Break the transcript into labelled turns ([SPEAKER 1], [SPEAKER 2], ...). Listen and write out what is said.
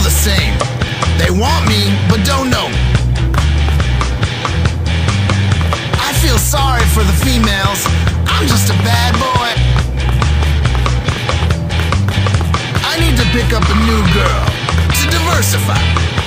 [SPEAKER 1] all the same. They want me, but don't know me. I feel sorry for the females. I'm just a bad boy. I need to pick up a new girl to diversify.